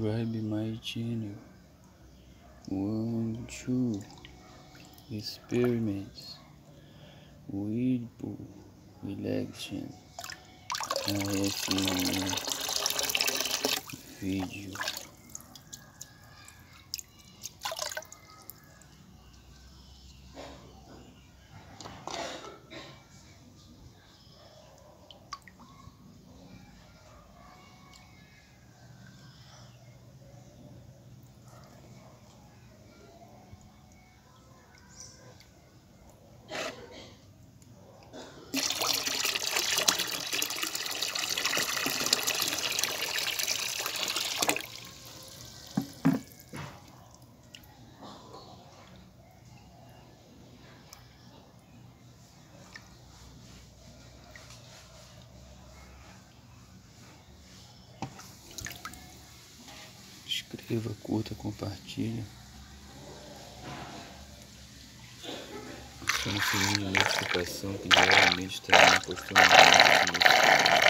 subscribe my channel. One, two, experiments, weed election, ASMR vídeo. Inscreva, curta, compartilha. Acione o sininho de notificação que diariamente estaremos postando vídeos